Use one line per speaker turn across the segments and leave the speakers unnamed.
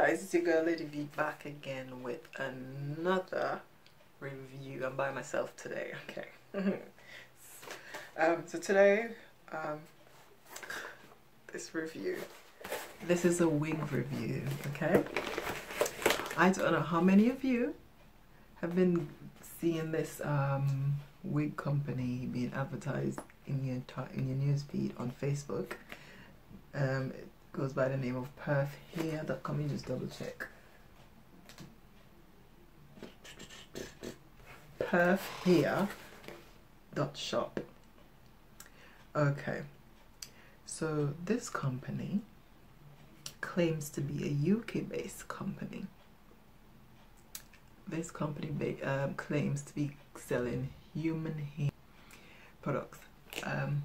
guys, it's your girl Lady V back again with another review. I'm by myself today, okay. um, so today, um, this review, this is a wig review, okay. I don't know how many of you have been seeing this um, wig company being advertised in your in your newsfeed on Facebook. Um, goes by the name of perfehair.com. You just double check. Perth here dot shop. Okay, so this company claims to be a UK based company. This company um, claims to be selling human hair products. Um,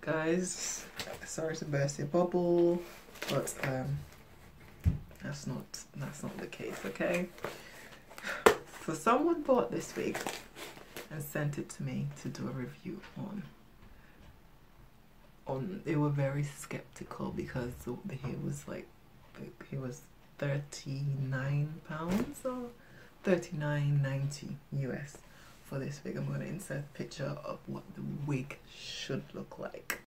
guys sorry to burst your bubble but um that's not that's not the case okay? So someone bought this wig and sent it to me to do a review on. On they were very skeptical because the, hair was like it was 39 pounds or 39.90 us for this wig, I'm going to insert a picture of what the wig should look like.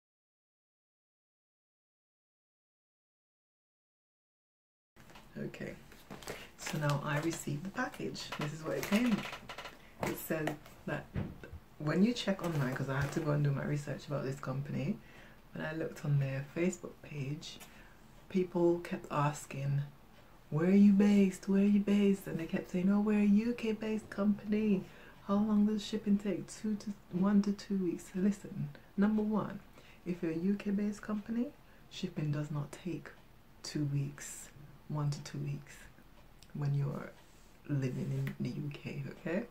Okay, so now I received the package. This is what it came. It said that when you check online, because I had to go and do my research about this company, when I looked on their Facebook page, people kept asking, where are you based? Where are you based? And they kept saying, oh, we're a UK based company. How long does shipping take? Two to one to two weeks. Listen, number one, if you're a UK based company, shipping does not take two weeks, one to two weeks when you're living in the UK, okay? It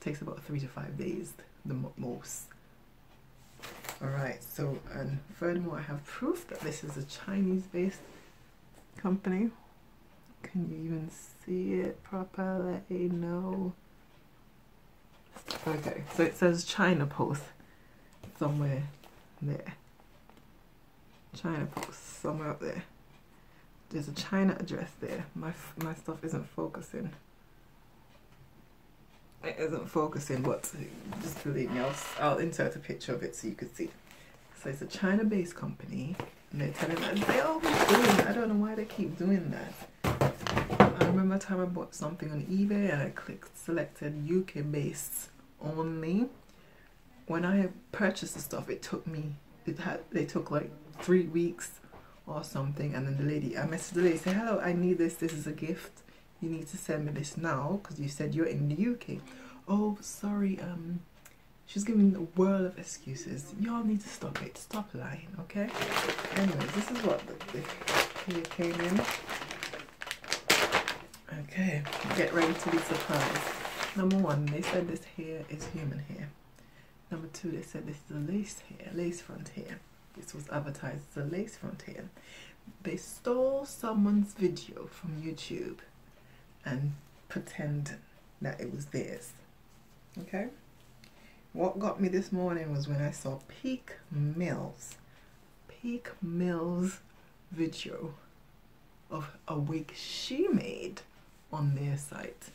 takes about three to five days, the most. Alright, so, and furthermore, I have proof that this is a Chinese based company. Can you even see it properly? No. Okay, so it says China Post somewhere there. China Post somewhere up there. There's a China address there. My my stuff isn't focusing. It isn't focusing, but just believe me, I'll, I'll insert a picture of it so you can see. So it's a China-based company, and they're telling that they always do. I don't know why they keep doing that. I remember a time I bought something on eBay and I clicked selected UK-based only when I purchased the stuff it took me it had they took like three weeks or something and then the lady I messaged the lady say hello I need this this is a gift. You need to send me this now because you said you're in the UK oh sorry um she's giving a whirl of excuses. Y'all need to stop it. Stop lying okay? Anyways this is what the, the came in. Okay get ready to be surprised. Number one, they said this hair is human hair. Number two, they said this is a lace hair, lace front hair. This was advertised as a lace front hair. They stole someone's video from YouTube and pretend that it was theirs. Okay? What got me this morning was when I saw Peak Mills, Peak Mills video of a wig she made on their site.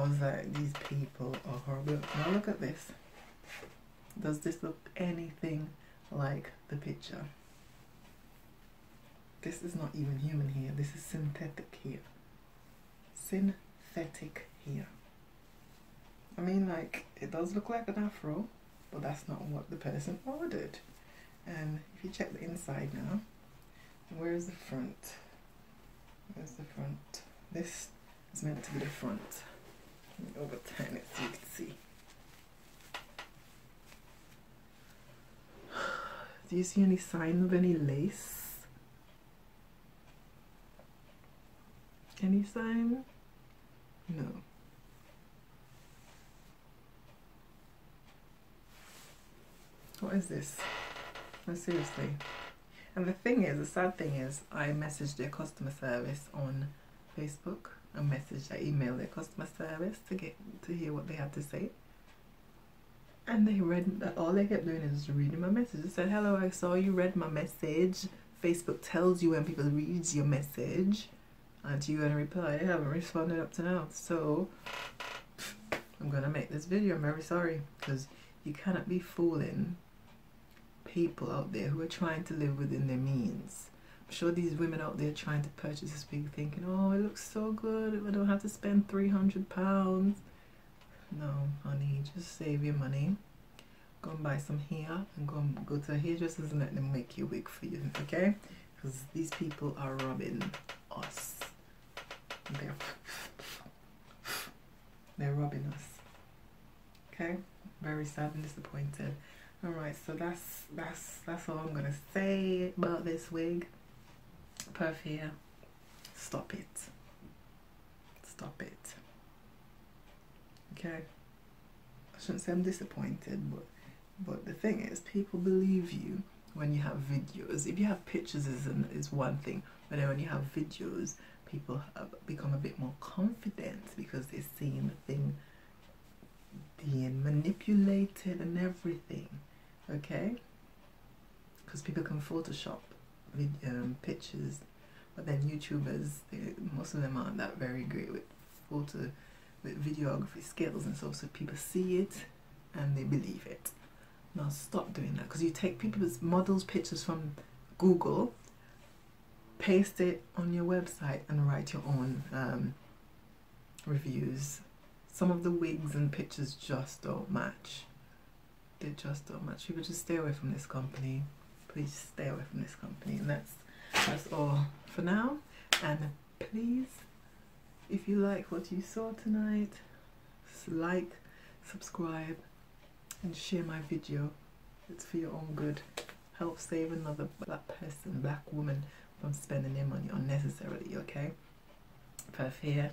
I was like, these people are horrible. Now look at this. Does this look anything like the picture? This is not even human hair. This is synthetic hair. Synthetic hair. I mean, like, it does look like an afro, but that's not what the person ordered. And if you check the inside now, where's the front? Where's the front? This is meant to be the front over time so you can see. Do you see any sign of any lace? Any sign? No. What is this? No, seriously. And the thing is, the sad thing is, I messaged their customer service on Facebook a message. I emailed their customer service to get to hear what they had to say. And they read all they kept doing is reading my message. They said, Hello, I saw you read my message. Facebook tells you when people read your message. And you gonna reply, they haven't responded up to now. So I'm gonna make this video. I'm very sorry because you cannot be fooling people out there who are trying to live within their means. Sure these women out there trying to purchase this wig thinking, oh, it looks so good. I don't have to spend 300 pounds. No, honey, just save your money. Go and buy some hair and go and go to a hairdressers and let them make your wig for you, okay? Because these people are robbing us. They're, they're robbing us. Okay? Very sad and disappointed. Alright, so that's that's that's all I'm gonna say about this wig. Perfehair. Stop it. Stop it. Okay. I shouldn't say I'm disappointed, but but the thing is people believe you when you have videos. If you have pictures is an, is one thing, but then when you have videos, people become a bit more confident because they're seeing the thing being manipulated and everything okay because people can photoshop um, pictures but then youtubers they, most of them aren't that very great with photo with videography skills and so so people see it and they believe it now stop doing that because you take people's models pictures from google paste it on your website and write your own um, reviews some of the wigs and pictures just don't match they just don't match. People just stay away from this company. Please stay away from this company. And that's that's all for now. And please, if you like what you saw tonight, like, subscribe, and share my video. It's for your own good. Help save another black person, black woman from spending their money unnecessarily, okay? Perf here.